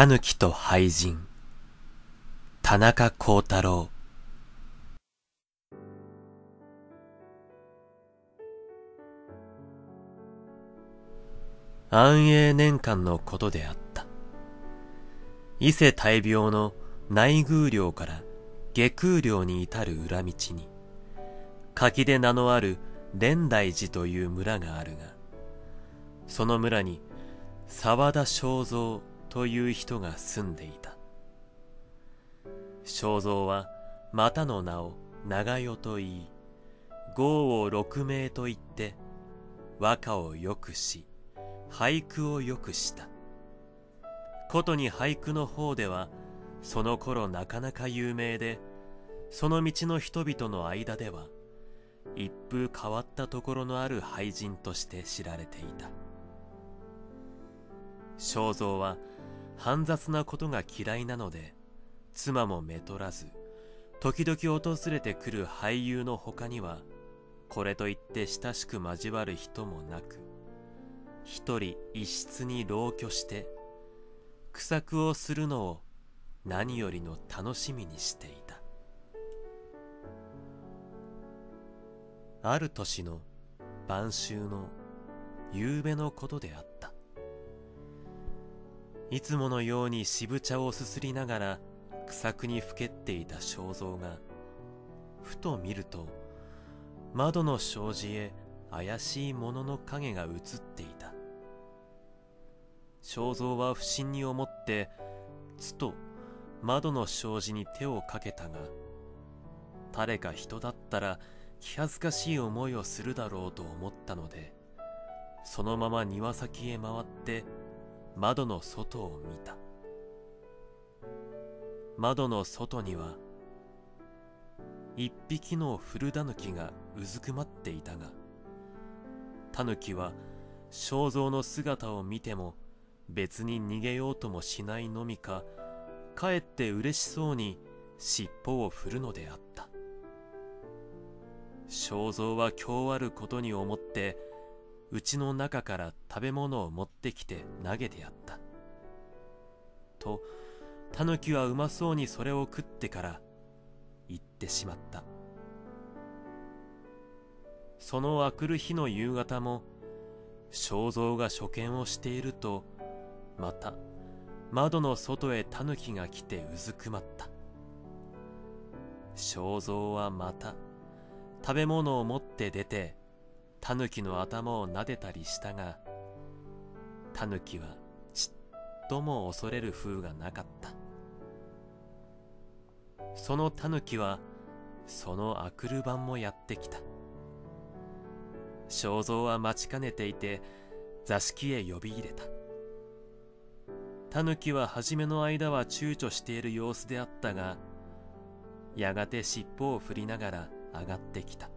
タヌキと俳人。田中幸太郎。安永年間のことであった。伊勢大病の内宮領から下空領に至る裏道に柿で名のある蓮台寺という村があるがその村に沢田正蔵という人が住んでいた。正蔵はまたの名を長代と言い豪を六名と言って和歌をよくし俳句をよくした。ことに俳句の方ではその頃なかなか有名でその道の人々の間では一風変わったところのある俳人として知られていた。正蔵は煩雑なことが嫌いなので妻もめとらず時々訪れてくる俳優の他にはこれといって親しく交わる人もなく一人一室に同居して苦作をするのを何よりの楽しみにしていた。ある年の晩秋の夕べのことであった。いつものように渋茶をすすりながら苦作にふけっていた正蔵がふと見ると窓の障子へ怪しいものの影が映っていた。正蔵は不審に思ってつと窓の障子に手をかけたが誰か人だったら気恥ずかしい思いをするだろうと思ったのでそのまま庭先へ回って窓の外を見た。窓の外には一匹の古狸がうずくまっていたが狸は正蔵の姿を見ても別に逃げようともしないのみかかえって嬉しそうに尻尾を振るのであった。正蔵は今日あることに思って家の中から食べ物を持ってきて投げてやった。と狸はうまそうにそれを食ってから行ってしまった。そのあくる日の夕方も正蔵が所見をしているとまた窓の外へ狸が来てうずくまった。正蔵はまた食べ物を持って出て狸の頭を撫でたりしたが狸はちっとも恐れる風がなかった。その狸はそのあくる晩もやってきた。正蔵は待ちかねていて座敷へ呼び入れた。狸は初めの間は躊躇している様子であったがやがて尻尾を振りながら上がってきた。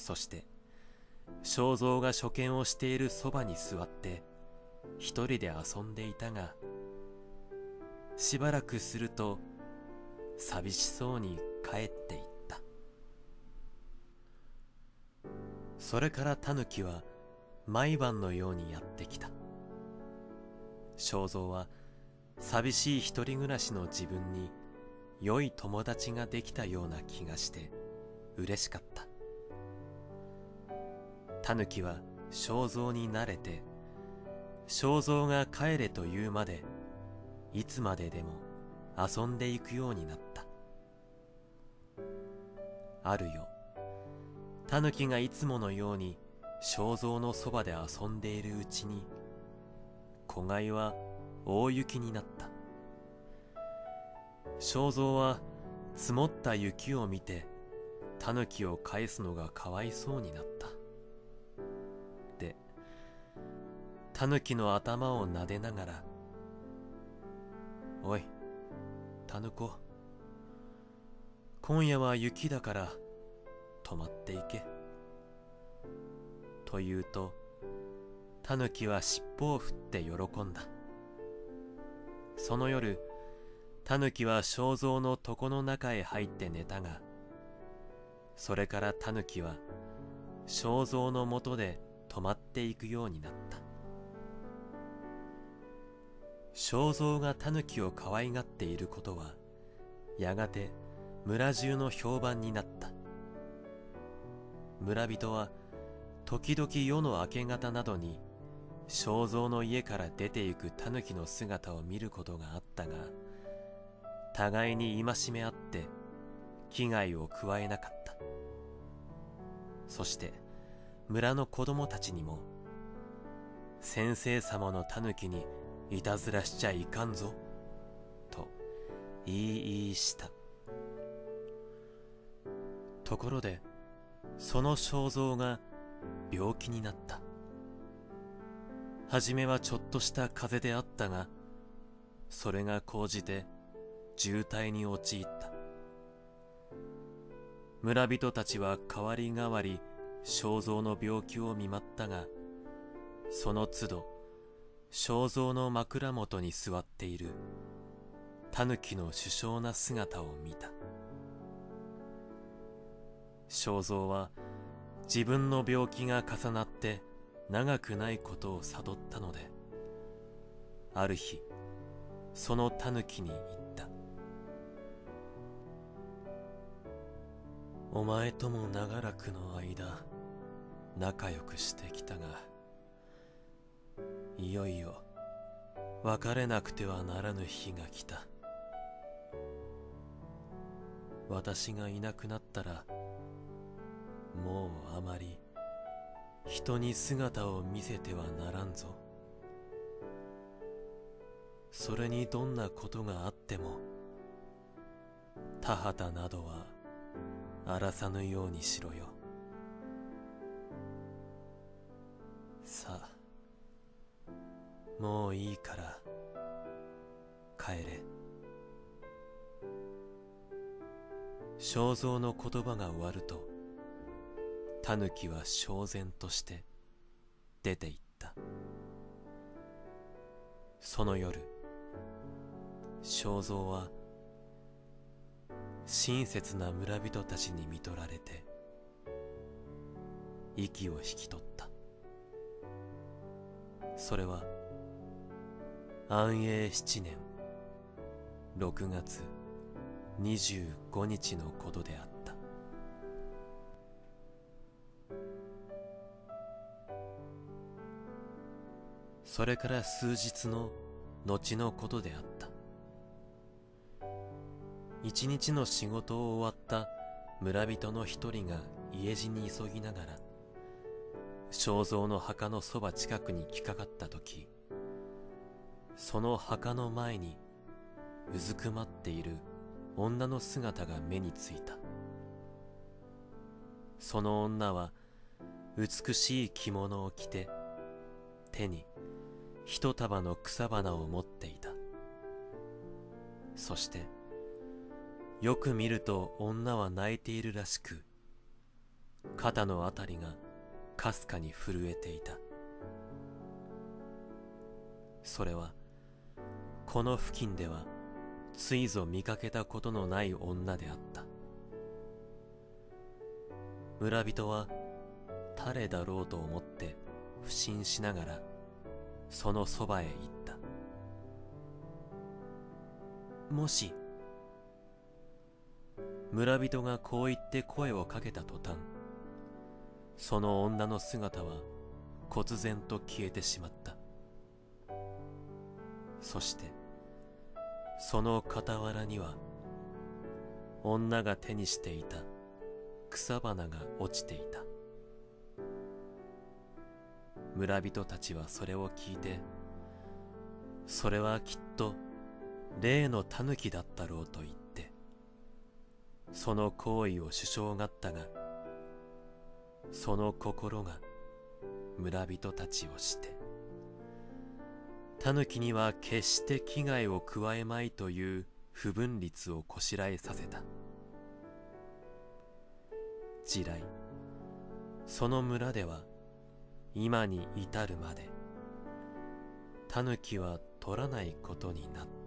そして正蔵が所見をしているそばに座って一人で遊んでいたがしばらくすると寂しそうに帰っていった。それから狸は毎晩のようにやってきた。正蔵は寂しい一人暮らしの自分に良い友達ができたような気がして嬉しかった。狸は正蔵に慣れて正蔵が帰れと言うまでいつまででも遊んでいくようになった。あるよ狸がいつものように正蔵のそばで遊んでいるうちに子飼いは大雪になった。正蔵は積もった雪を見て狸を返すのがかわいそうになった。狸の頭を撫でながら「おいタヌコ今夜は雪だから泊まっていけ」と言うとタヌキは尻尾を振って喜んだ。その夜タヌキは正蔵の床の中へ入って寝たがそれからタヌキは正蔵のもとで泊まっていくようになった。正蔵が狸を可愛がっていることはやがて村中の評判になった。村人は時々夜の明け方などに正蔵の家から出て行く狸の姿を見ることがあったが互いに戒め合って危害を加えなかった。そして村の子供たちにも先生様の狸にいたずらしちゃいかんぞ。と言い言いした。ところでその肖像が病気になった。初めはちょっとした風であったがそれが高じて渋滞に陥った。村人たちは代わり代わり肖像の病気を見舞ったがその都度肖像の枕元に座っている。狸の首相な姿を見た。肖像は自分の病気が重なって長くないことを悟ったのである日その狸に言った。お前とも長らくの間仲良くしてきたがいよいよ別れなくてはならぬ日が来た。私がいなくなったらもうあまり人に姿を見せてはならんぞ。それにどんなことがあっても田畑などは荒らさぬようにしろよ。さあもういいから帰れ。正蔵の言葉が終わると狸は焦然として出て行った。その夜正蔵は親切な村人たちに見取られて息を引き取った。それは安永七年。6月25日のことであった。それから数日の後のことであった。一日の仕事を終わった村人の一人が家路に急ぎながら正蔵の墓のそば近くに来かかった時その墓の前にうずくまっている女の姿が目についた。その女は美しい着物を着て手に一束の草花を持っていた。そしてよく見ると女は泣いているらしく肩のあたりがかすかに震えていた。それはこの付近ではついぞ見かけたことのない女であった。村人は誰だろうと思って不審しながらそのそばへ行った。もし村人がこう言って声をかけた途端その女の姿は忽然と消えてしまった。そしてその傍らには女が手にしていた草花が落ちていた。村人たちはそれを聞いてそれはきっと例の狸だったろうと言ってその行為を首相がったがその心が村人たちをして狸には決して危害を加えまいという不分律をこしらえさせた。地雷その村では今に至るまで狸は取らないことになった。